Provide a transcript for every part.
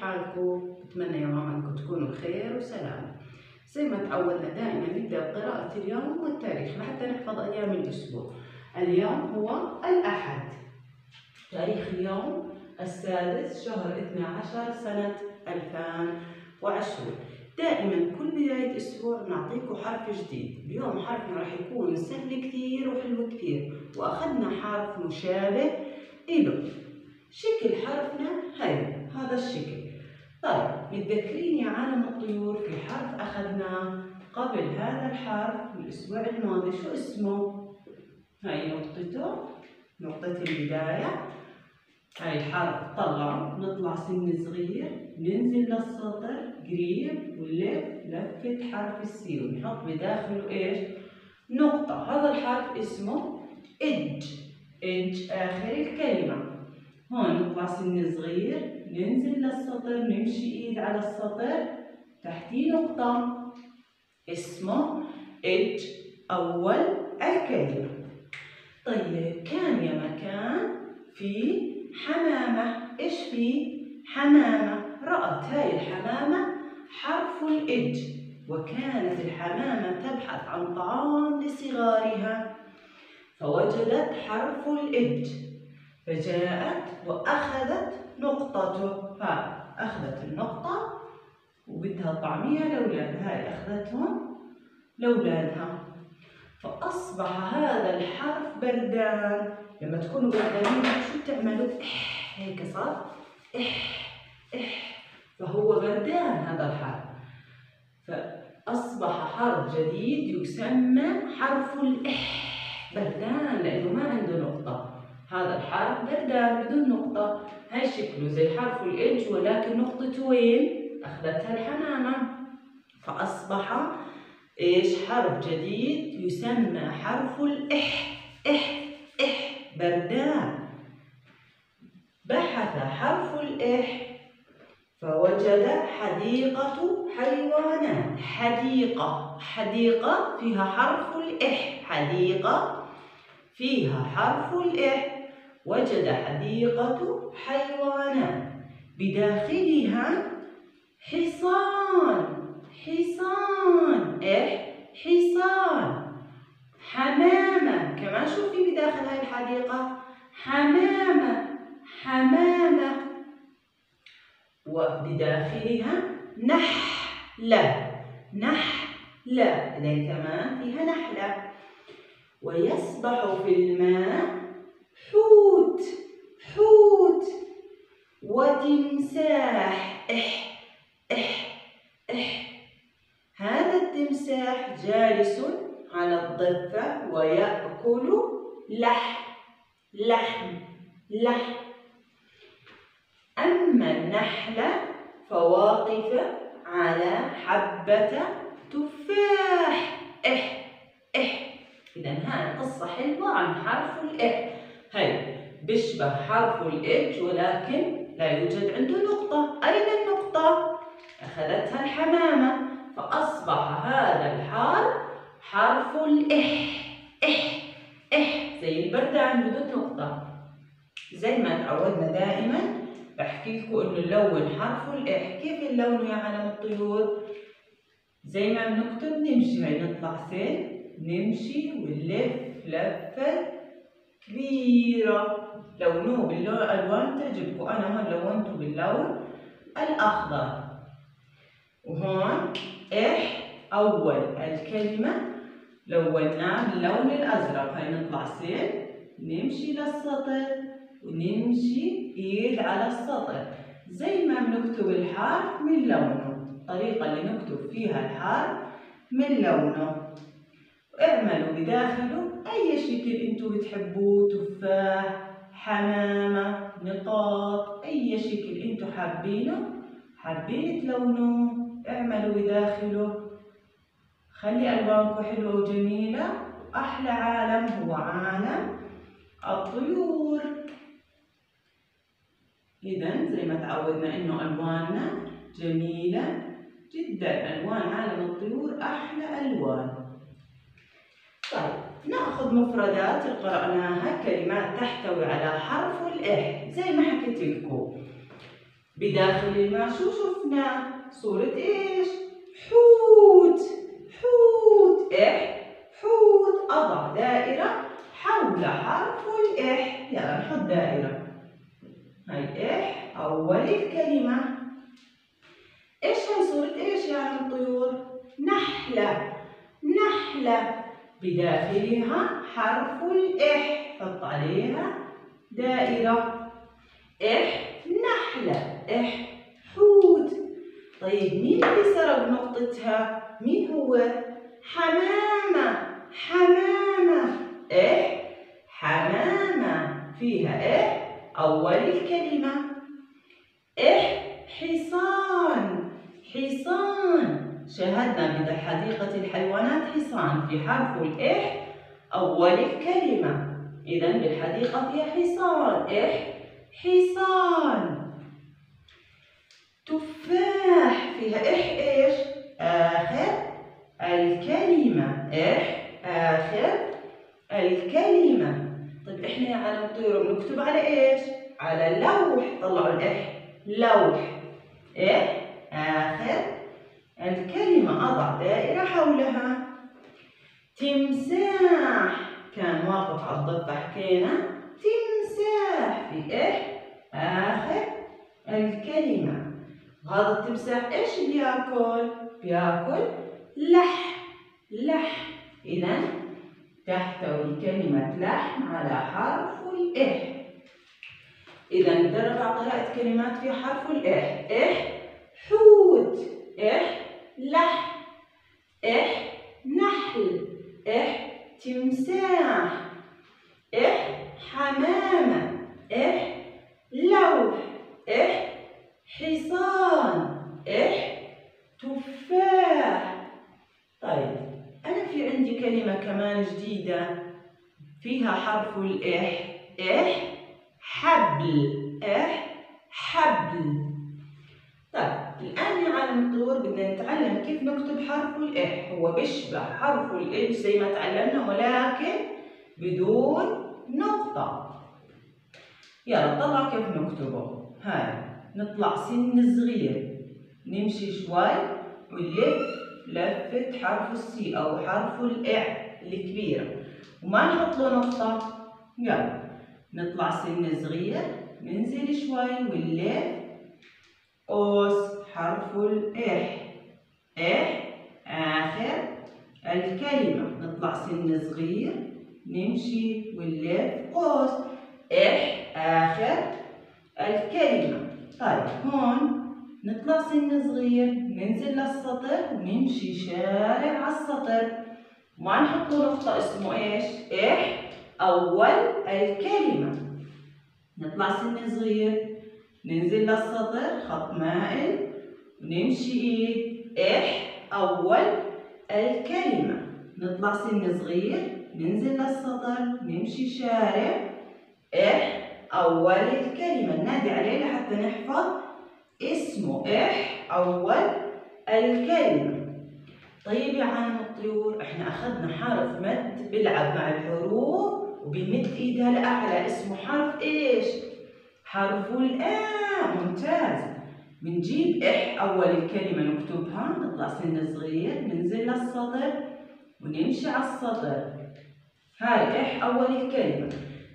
حالكم؟ بتمنى يا ماما انكم تكونوا بخير وسلام. زي ما تعودنا دائما نبدأ بقراءة اليوم والتاريخ لحتى نحفظ أيام الأسبوع. اليوم هو الأحد. تاريخ اليوم السادس شهر 12 سنة 2020 دائما كل بداية أسبوع نعطيكم حرف جديد. اليوم حرفنا راح يكون سهل كثير وحلو كثير وأخذنا حرف مشابه إله. شكل حرفنا هاي هذا الشكل. طيب متذكرين يا عالم الطيور في حرف أخذناه قبل هذا الحرف الأسبوع الماضي. شو اسمه؟ هاي نقطته نقطة البداية. هاي الحرف طلع نطلع سن صغير ننزل للسطر قريب ونلف لفة حرف السي ونحط بداخله إيش؟ نقطة. هذا الحرف اسمه إج إج آخر الكلمة. هون نطلع سن صغير ننزل للسطر نمشي إيد على السطر. تحتيه نقطة اسمه إج أول الكلمة. طيب كان يا مكان في حمامة. إيش في؟ حمامة؟ رأت هاي الحمامة حرف الإج وكانت الحمامة تبحث عن طعام لصغارها فوجدت حرف الإج فجاءت وأخذت نقطته ها أخذت النقطة وبدها طعمية لأولادها هاي أخذتهم لأولادها. فأصبح هذا الحرف بردان. لما تكونوا بردانين شو بتعملوا؟ إح هيك صار؟ إح إح. فهو بردان هذا الحرف. فأصبح حرف جديد يسمى حرف الإح بردان لأنه ما عنده نقطة. هذا الحرف بردان بدون نقطة. هاي شكله زي حرف الإج ولكن نقطته وين؟ أخذتها الحمامة فأصبح إيش؟ حرف جديد يسمى حرف الإح إح إح بردان. بحث حرف الإح فوجد حديقة حيوانات. حديقة حديقة فيها حرف الإح حديقة فيها حرف الإح وجد حديقة حيوانات بداخلها حصان. حصان. إح حصان. حمامة. كمان شو في بداخل هاي الحديقة. حمامة. حمامة. وبداخلها نحلة. نحلة. إذا كمان فيها نحلة. ويسبح في الماء حوت حوت وتمساح إح إح إح. هذا التمساح جالس على الضفة ويأكل لحم لحم لحم. أما النحلة فواقفة على حبة تفاح. إح إح. إذا هاي قصة حلوة عن حرف الإح. هاي بيشبه حرف الإج ولكن لا يوجد عنده نقطة. أين النقطة؟ أخذتها الحمامة فأصبح هذا الحرف حرف الإح. إح إح. زي البردان بدون نقطة. زي ما تعودنا دائما بحكي لكم إنه نلون حرف الإح. كيف نلونه يا عالم الطيور؟ زي ما بنكتب نمشي هاي نطلع سن نمشي ونلف لفة. كبيرة. لونوه باللون الألوان تعجبكم أنا هون لونته باللون الأخضر. وهون إح أول الكلمة. لوناه باللون الأزرق. هاي نطلع سن نمشي للسطر ونمشي إيد على السطر. زي ما بنكتب الحرف من لونه. الطريقة اللي نكتب فيها الحرف من لونه. اعملوا بداخله أي شكل أنتوا بتحبوه تفاح حمامة نقاط أي شكل أنتوا حابينه حابين تلونوه اعملوا بداخله. خلي ألوانكم حلوة وجميلة وأحلى عالم هو عالم الطيور. إذا زي ما تعودنا إنه ألواننا جميلة جدا ألوان عالم الطيور أحلى ألوان. طيب. نأخذ مفردات قرأناها كلمات تحتوي على حرف الإح زي ما حكيت لكم. بداخل الماء شو شفنا صورة إيش حوت حوت إح حوت أضع دائرة حول حرف الإح يلا نحط دائرة هاي إح أول الكلمة إيش هاي صورة إيش يعني الطيور نحلة نحلة بداخلها حرف الإح حط عليها دائرة. إح نحلة. إح حوت. طيب مين اللي سرق نقطتها؟ مين هو؟ حمامة. حمامة. إح حمامة. فيها إح أول الكلمة. إح حصان. حصان. شاهدنا بحديقة الحيوانات حصان في حرف الإح أول الكلمة إذا بالحديقة فيها حصان. إح حصان. تفاح فيها إح إيش؟ آخر الكلمة. إح آخر الكلمة. طيب إحنا عالم الطيور بنكتب على إيش؟ على لوح. طلعوا الإح لوح. إح آخر الكلمة أضع دائرة حولها. تمساح كان واقف على الضفة حكينا. تمساح في إح آخر الكلمة. هذا التمساح إيش؟ بياكل؟ بياكل لحم لحم إذا تحتوي كلمة لحم على حرف الإح إذا ندرب على قراءة كلمات في حرف الإح إح حوت. إح لحم إح نحل إح تمساح إح حمامة إح لوح إح حصان إح تفاح. طيب أنا في عندي كلمة كمان جديدة فيها حرف الإح إح حبل إح حبل. الآن عالم الطيور بدنا نتعلم كيف نكتب حرف الإح هو بيشبه حرف الإج زي ما تعلمنا ولكن بدون نقطة. يلا طلع كيف نكتبه. هاي نطلع سن صغير. نمشي شوي ونلف. لفة حرف السي أو حرف الإع الكبيرة. وما نحط له نقطة. يلا نطلع سن صغير. ننزل شوي ونلف. قوس حرف الإح إح آخر الكلمة. نطلع سن صغير نمشي ونلف قوس. إح آخر الكلمة. طيب هون نطلع سن صغير ننزل للسطر ونمشي شارع على السطر. ما نحط نقطة اسمه إيش؟ إح أول الكلمة. نطلع سن صغير ننزل للسطر خط مائل. ونمشي إيد إح أول الكلمة. نطلع سن صغير ننزل للسطر نمشي شارع. إح أول الكلمة. ننادي عليه لحتى نحفظ. اسمه إح أول الكلمة. طيب يا عالم الطيور إحنا أخذنا حرف مد بيلعب مع الحروف وبيمد إيدها لأعلى. اسمه حرف إيش؟ حرف الآ ممتاز. بنجيب إح أول الكلمة نكتبها نطلع سن صغير ننزل للسطر ونمشي على السطر هاي إح أول الكلمة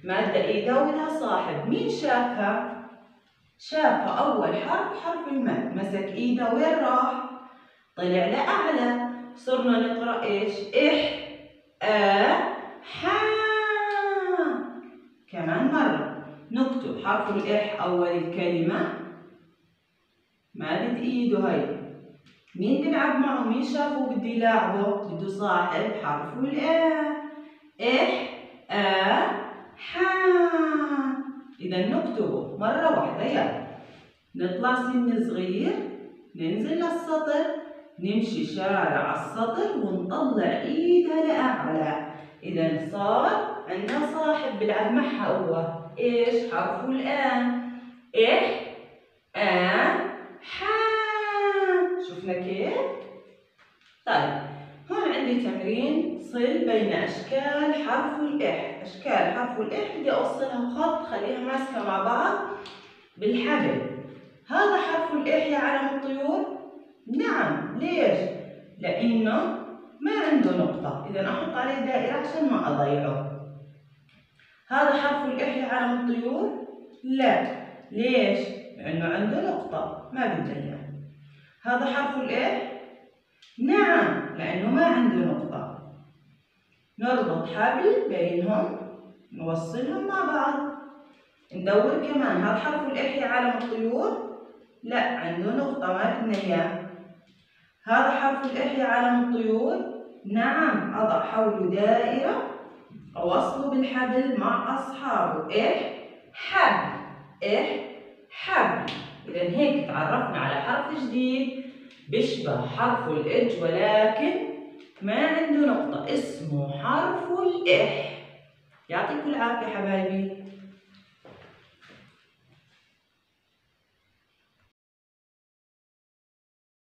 مادة إيدها ولها صاحب. مين شافها؟ شافها أول حرف حرف المد مسك إيده وين راح؟ طلع لأعلى صرنا نقرأ إيش؟ إح آ حا. كمان مرة. نكتب حرف الإح أول الكلمة مادة إيده هاي. مين بيلعب معه؟ مين شافه بده يلاعبه؟ بده صاحب حرف الآ. إح آ حا. إذا نكتبه مرة واحدة يلا. نطلع سن صغير ننزل للسطر نمشي شارع على السطر ونطلع إيدها لأعلى. إذا صار عندنا صاحب بيلعب معها هو. إيش؟ حرف الآن. إح آن حا شفنا كيف؟ طيب هون عندي تمرين صل بين أشكال حرف الإح أشكال حرف الإح بدي أوصلها خط خليها ماسكة مع بعض بالحبل هذا نعم ليش؟ لأنه ما عنده نقطة إذا أحط عليه دائرة عشان ما أضيعه هذا حرف الإح يا عالم الطيور؟ لا ليش؟ لأنه عنده نقطة. ما بدنا إياه هذا حرف الإح؟ نعم لأنه ما عنده نقطة. نربط حبل بينهم نوصلهم مع بعض. ندور كمان هذا حرف الإح يا عالم الطيور؟ لا عنده نقطة ما بدنا إياه هذا حرف الإح يا عالم الطيور؟ نعم أضع حوله دائرة أوصله بالحبل مع أصحابه. إح حبل. حبل إذا هيك تعرفنا على حرف جديد بيشبه حرف الإج ولكن ما عنده نقطة اسمه حرف الإح يعطيكم العافية حبايبي.